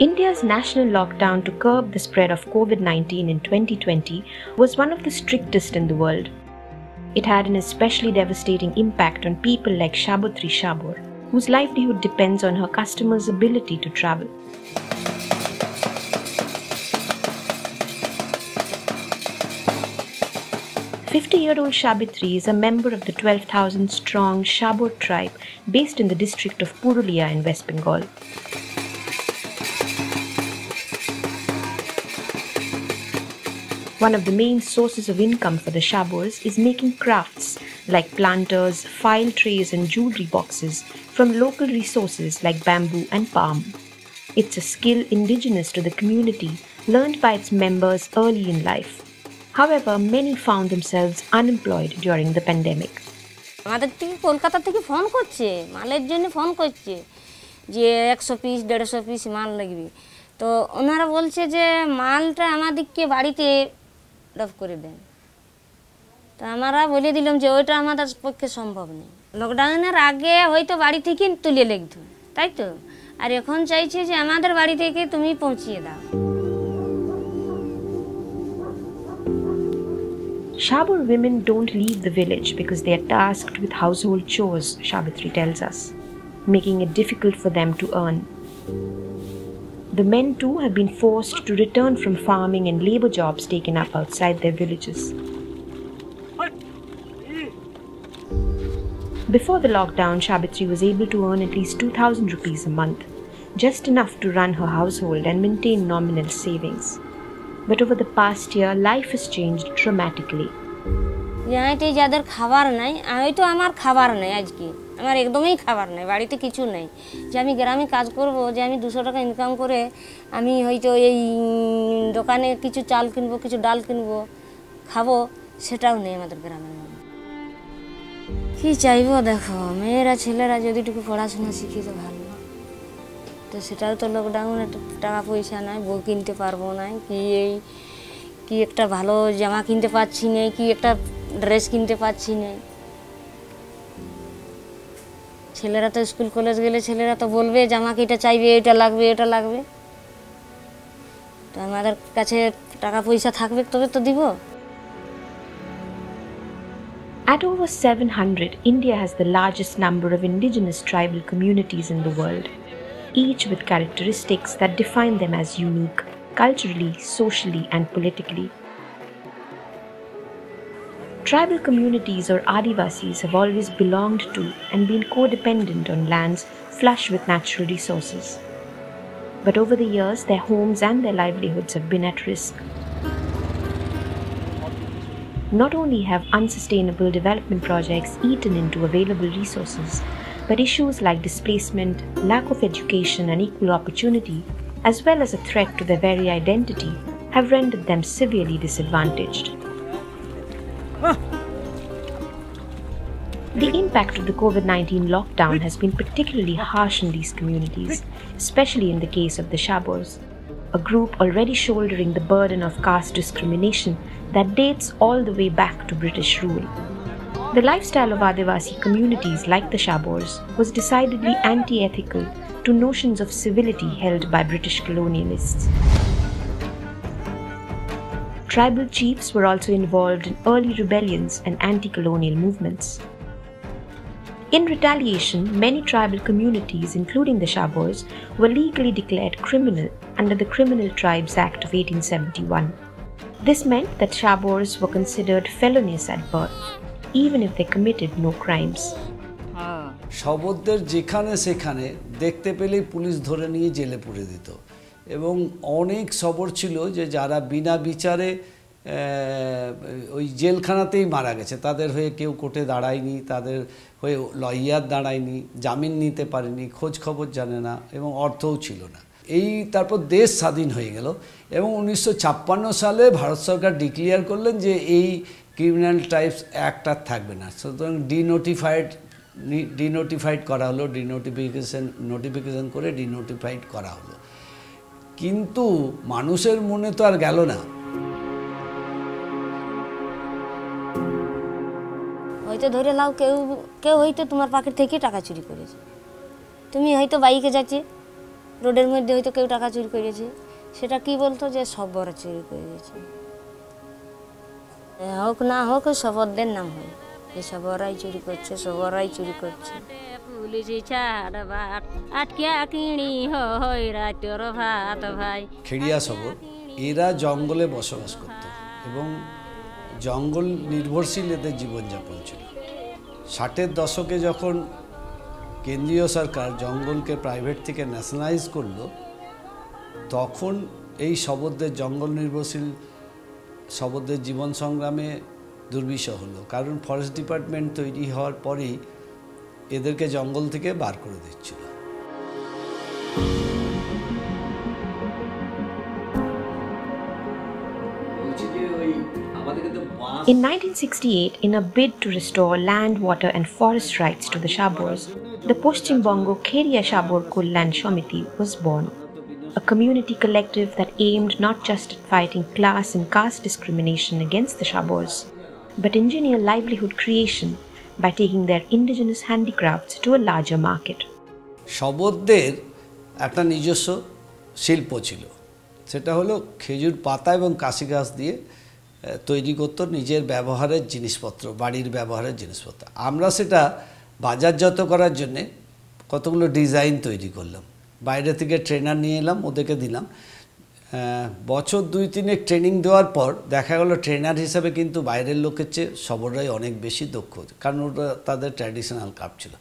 India's national lockdown to curb the spread of COVID 19 in 2020 was one of the strictest in the world. It had an especially devastating impact on people like Shabutri Shabur, whose livelihood depends on her customers' ability to travel. Fifty-year-old Shabitri is a member of the 12,000 strong Shabur tribe based in the district of Purulia in West Bengal. One of the main sources of income for the Shaburs is making crafts like planters, file trays, and jewelry boxes from local resources like bamboo and palm. It's a skill indigenous to the community learned by its members early in life. However, many found themselves unemployed during the pandemic. আমাদের থেকে কলকাতা থেকে phone করছে মালের জন্য phone করছে যে একশো piece দেড়শো পিস মাল লাগবে তো ওনারা বলছে যে মালটা আমাদেরকে বাড়িতে ড্রপ করে দেন তো আমরা বলে দিলাম যে ওইটা আমাদের পক্ষে সম্ভব নেই লকডাউনের আগে হয়তো বাড়ি থেকে তুলে লিখত তাই তো আর এখন চাইছে যে আমাদের বাড়ি থেকে তুমি পৌঁছিয়ে দাও Shabur women don't leave the village because they are tasked with household chores, Shabitri tells us, making it difficult for them to earn. The men too have been forced to return from farming and labor jobs taken up outside their villages. Before the lockdown, Shabitri was able to earn at least 2000 rupees a month, just enough to run her household and maintain nominal savings. But over the past year, life has changed dramatically. জানাইতে যাদের খাবার নাই হয়তো আমার খাবার নেই আজকে আমার একদমই খাবার নেই, বাড়িতে কিছু নেই। যে আমি গ্রামে কাজ করব, যে আমি দুশো টাকা ইনকাম করে আমি হয়তো এই দোকানে কিছু চাল কিনবো, কিছু ডাল কিনবো, খাব, সেটাও নেই আমাদের গ্রামের মধ্যে। কী চাইব দেখো, মেয়েরা, ছেলেরা যদি একটু পড়াশোনা শিখি তো ভালো। তো সেটাও তো লকডাউনে টাকা পয়সা নাই বই কিনতে পারব না, কি এই, কি একটা ভালো জামা কিনতে পারছি না, কি একটা ড্রেস কিনতে পারছি না। ছেলেরা তো স্কুল কলেজ গেলে ছেলেরা তো বলবে জামা কি এটা চাইবে এটা লাগবে এটা লাগবে তো আমাদের কাছে টাকা পয়সা থাকবে তবে তো দিব At over 700, India has the largest number of indigenous tribal communities in the world, each with characteristics that define them as unique, culturally, socially, and politically. Tribal communities or Adivasis have always belonged to and been codependent on lands flush with natural resources. But over the years, their homes and their livelihoods have been at risk. Not only have unsustainable development projects eaten into available resources, but issues like displacement, lack of education, and equal opportunity, as well as a threat to their very identity, have rendered them severely disadvantaged. The impact of the COVID 19 lockdown has been particularly harsh in these communities, especially in the case of the Shabors, a group already shouldering the burden of caste discrimination that dates all the way back to British rule. The lifestyle of Adivasi communities like the Shabors was decidedly anti ethical to notions of civility held by British colonialists. Tribal chiefs were also involved in early rebellions and anti colonial movements. In retaliation, many tribal communities, including the Shabors, were legally declared criminal under the Criminal Tribes Act of 1871. This meant that Shabors were considered felonious at birth, even if they committed no crimes. শবরদের যেখানে সেখানে দেখতে পেলেই police ধরে নিয়ে জেলে পুরে দিত এবং অনেক সবর ছিল যে যারা বিনা বিচারে ওই জেলখানাতেই মারা গেছে। তাদের হয়ে কেউ কোর্টে দাঁড়ায়নি, তাদের হয়ে লয়ার দাঁড়ায়নি, জামিন নিতে পারেনি খোঁজ খবর জানে না এবং অর্থও ছিল না। এই তারপর দেশ স্বাধীন হয়ে গেল এবং উনিশশো ছাপ্পান্ন সালে ভারত সরকার ডিক্লিয়ার করলেন যে এই ক্রিমিনাল টাইপস অ্যাক্ট আর থাকবে না। সুতরাং ডিনোটিফাইড ডিনোটিফাইড করা হলো ডিনোটিফিকেশন নোটিফিকেশন করে ডিনোটিফাইড করা হলো। কিন্তু মানুষের মনে তো আর গেল না। হয়তো ধরে নাও কেউ কেউ হয়তো তোমার পাখির থেকে টাকা চুরি করেছে। তুমি হয়তো বাইকে যাচ্ছে রোডের মধ্যে হয়তো কেউ টাকা চুরি করেছে। সেটা কি বলতো যে সবরা চুরি করে এ হোক না হোক, সবরদের নাম হয়। যে সবরাই চুরি করছে সবরাই চুরি করছে। পুলিশ ছাড় আটকিয়া কিনি হয় রাতর ভাত ভাই। খেড়িয়া সবর এরা জঙ্গলে বসবাস করত এবং জঙ্গল নির্ভরশীল এদের জীবনযাপন ছিল। ষাটের দশকে যখন কেন্দ্রীয় সরকার জঙ্গলকে প্রাইভেট থেকে ন্যাশনালাইজ করল তখন এই শবরদের জঙ্গল নির্ভরশীল শবরদের জীবন সংগ্রামে দুর্বিষহ হলো। কারণ ফরেস্ট ডিপার্টমেন্ট তৈরি হওয়ার পরেই এদেরকে জঙ্গল থেকে বার করে দিচ্ছিল বলছি যে ওই আমাদেরকে তো বাঁশ In 1968, in a bid to restore land, water, and forest rights to the Shabors, the Poshchim Bongo Keria Shabor Kullan Shomiti was born, a community collective that aimed not just at fighting class and caste discrimination against the Shabors, but engineer livelihood creation by taking their indigenous handicrafts to a larger market. শবরদের একটা নিজস্ব শিল্প ছিল। সেটা হলো খেজুর পাতা এবং কাশি গাছ দিয়ে তৈরি করতো নিজের ব্যবহারের জিনিসপত্র, বাড়ির ব্যবহারের জিনিসপত্র। আমরা সেটা বাজারজাত করার জন্যে কতগুলো ডিজাইন তৈরি করলাম। বাইরে থেকে ট্রেনার নিয়ে এলাম, ওদেরকে দিলাম। বছর দুই তিনেক ট্রেনিং দেওয়ার পর দেখা গেলো ট্রেনার হিসাবে কিন্তু বাইরের লোকের চেয়ে সবররাই অনেক বেশি দক্ষ কারণ ওটা তাদের ট্র্যাডিশনাল কাপ ছিল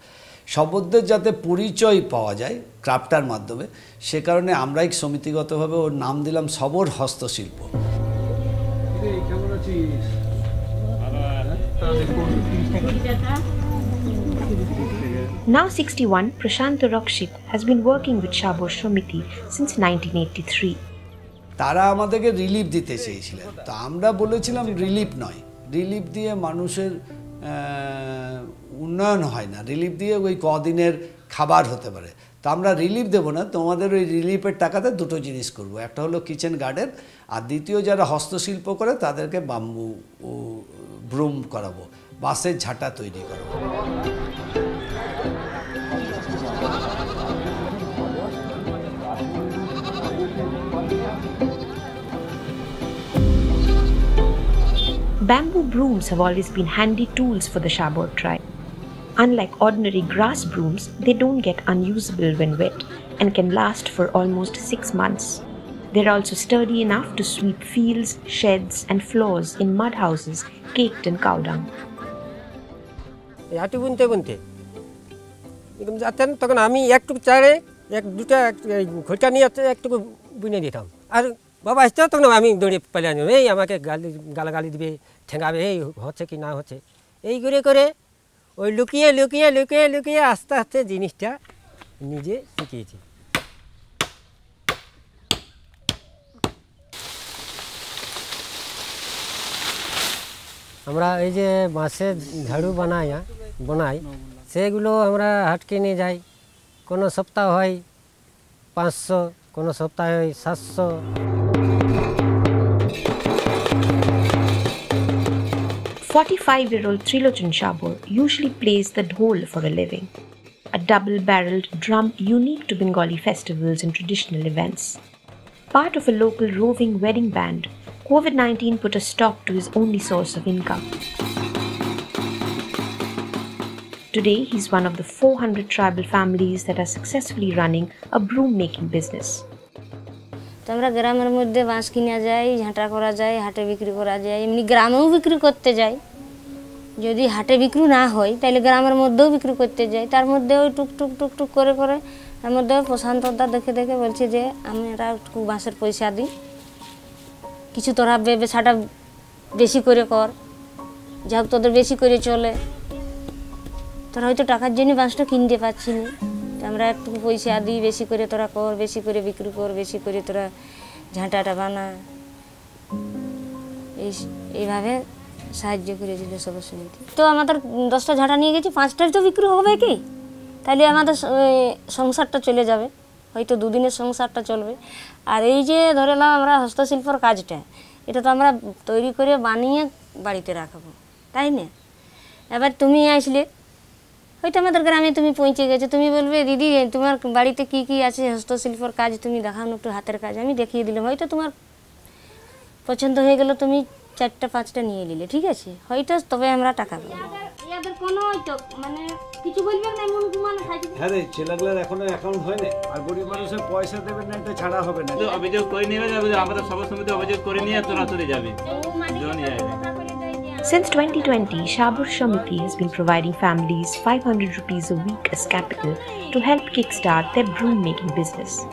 শবরদের যাতে পরিচয় পাওয়া যায় ক্রাফটার মাধ্যমে সে কারণে আমরাই সমিতিগতভাবে ওর নাম দিলাম সবর হস্তশিল্প Now 61, Prashant Rakshit has been working with Shabor Shomiti since 1983. তারা আমাদেরকে রিলিফ দিতে চেয়েছিলেন। তো আমরা বলেছিলাম রিলিফ নয়। রিলিফ দিয়ে মানুষের উন্নয়ন হয় না। রিলিফ দিয়ে ওই কদিনের খাবার হতে পারে। তো আমরা রিলিফ দেবো না। তোমাদের ওই রিলিফের টাকাতে দুটো জিনিস করব। একটা হলো কিচেন গার্ডেন আর দ্বিতীয় যারা হস্তশিল্প করে তাদেরকে বাম্বু ব্রুম করাবো। বাঁশের ঝাঁটা তৈরি করাবো। Bamboo brooms have always been handy tools for the Shabor tribe. Unlike ordinary grass brooms, they don't get unusable when wet and can last for almost six months. They're also sturdy enough to sweep fields, sheds, and floors in mud houses caked in cow dung. এই হাঁটু বুনতে বুনতে এরকম যাতেন তখন আমি একটুকু চারে এক দুটা এই ঘোটা নিয়ে হচ্ছে একটুকু বুনে দিতাম আর বাবা আসতে তখন আমি দৌড়ে পালিয়ে আনি এই আমাকে গালি, গালাগালি দিবে ঠেঙাবে এই হচ্ছে কি না হচ্ছে। এই করে করে ওই লুকিয়ে লুকিয়ে লুকিয়ে লুকিয়ে আস্তে আস্তে জিনিসটা নিজে শিখিয়েছি। আমরা এই যে বাঁশের ঝাড়ু বানাই বানাই, সেগুলো আমরা হাটকে নিয়ে যাই। কোনো সপ্তাহ হয় পাঁচশো, কোনো সপ্তাহে হয় সাতশো। 45 year old Trilochan Shabor usually plays the dhol for a living, a double barreled drum unique to Bengali festivals and traditional events. Part of a local roving wedding band, COVID 19 put a stop to his only source of income. Today, he's one of the 400 tribal families that are successfully running a broom making business. তো আমরা গ্রামের মধ্যে বাঁশ কিনা যায়, ঝাঁটা করা যায়, হাটে বিক্রি করা যায়, এমনি গ্রামেও বিক্রি করতে যাই যদি হাটে বিক্রি না হয়, তাহলে গ্রামের মধ্যেও বিক্রি করতে যাই তার মধ্যে ওই টুক টুক টুক টুক করে করে তার মধ্যে প্রশান্তদা দেখে দেখে বলছে যে আমরা একটু বাঁশের পয়সা দিই। কিছু তোরা ব্যবসাটা বেশি করে কর। যা তোদের বেশি করে চলে। তোরা হয়তো টাকার জন্য বাঁশটা কিনতে পারছি না। আমরা একটু পয়সা দিই, বেশি করে তোরা কর, বেশি করে বিক্রি কর, বেশি করে তোরা ঝাঁটাটা বানা। এই এইভাবে সাহায্য করে দিল সব সমিতি তো আমাদের দশটা ঝাঁটা নিয়ে গেছি পাঁচটার তো বিক্রি হবে কি? তাহলে আমাদের সংসারটা চলে যাবে। হয়তো দুদিনের সংসারটা চলবে। আর এই যে ধরে নাও আমরা হস্তশিল্পর কাজটা, এটা তো আমরা তৈরি করে বানিয়ে বাড়িতে রাখব, তাই না? এবার তুমি আসলে হয়তো আমাদের গ্রামে তুমি পৌঁছে গেছো। তুমি বলবে দিদি তোমার বাড়িতে কি কি আছে? হস্তশিল্পর কাজ তুমি দেখানো একটু হাতের কাজ। আমি দেখিয়ে দিলাম। হয়তো তোমার পছন্দ হয়ে গেল তুমি চারটা পাঁচটা নিয়ে নিলে ঠিক আছে? হয়তো তবে আমরা টাকা পাবো। ইয়াদের কোনো হয়তো মানে কিছু বলবে না এমন মানে হ্যাঁ রে ছেলেগুলোর এখনও অ্যাকাউন্ট হয় না আর গরিব মানুষের পয়সা দেবেন না এটা ছাড়া হবে না। অভিযোগ করে নিয়ে যাবে আমাদের সবার সমিতি অভিযোগ করে নিয়ে তোরা চলে যাবে। Johnny Since 2020, Shabur Shamiti has been providing families 500 rupees a week as capital to help kickstart their broom making business.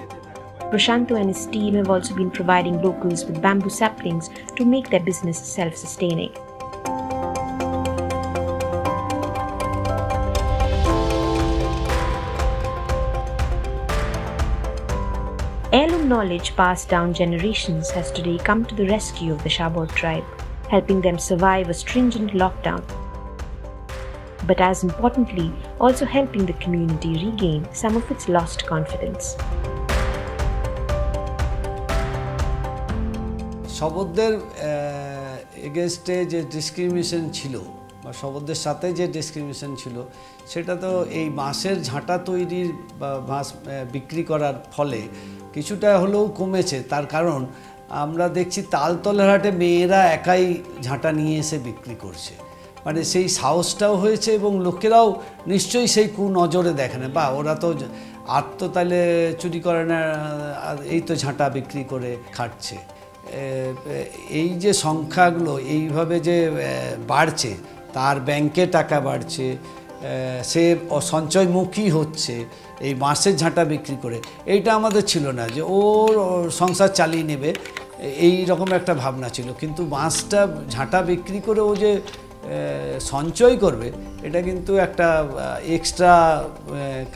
Prashanto and his team have also been providing locals with bamboo saplings to make their business self sustaining. Heirloom knowledge passed down generations has today come to the rescue of the Shabor tribe, helping them survive a stringent lockdown. But as importantly, also helping the community regain some of its lost confidence. শবরদের এগেনস্টে যে discrimination ছিল বা শবরদের সাথে যে discrimination ছিল সেটা তো এই বাঁশের ঝাঁটা তৈরির বা বাঁশ বিক্রি করার ফলে কিছুটা হলেও কমেছে তার কারণ আমরা দেখছি তালতলার হাটে মেয়েরা একাই ঝাঁটা নিয়ে এসে বিক্রি করছে। মানে সেই সাহসটাও হয়েছে এবং লোকেরাও নিশ্চয়ই সেই কু নজরে দেখে না। বা ওরা তো আর তো তাহলে চুরি করে না এই তো ঝাঁটা বিক্রি করে খাটছে। এই যে সংখ্যাগুলো এইভাবে যে বাড়ছে, তার ব্যাংকে টাকা বাড়ছে সে সঞ্চয়মুখী হচ্ছে এই মাসের ঝাঁটা বিক্রি করে। এইটা আমাদের ছিল না যে ওর সংসার চালিয়ে নেবে, এই রকম একটা ভাবনা ছিল। কিন্তু মাছটা ঝাঁটা বিক্রি করে ও যে সঞ্চয় করবে, এটা কিন্তু একটা এক্সট্রা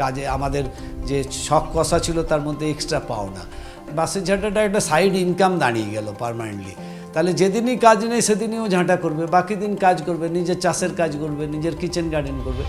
কাজে আমাদের যে শখ কষা ছিল তার মধ্যে এক্সট্রা পাওনা। বাসের ঝাঁটাটা একটা সাইড ইনকাম দাঁড়িয়ে গেল পার্মানেন্টলি তাহলে যেদিনই কাজ নেই সেদিনই ও ঝাঁটা করবে বাকি দিন কাজ করবে নিজের চাষের কাজ করবে নিজের কিচেন গার্ডেন করবে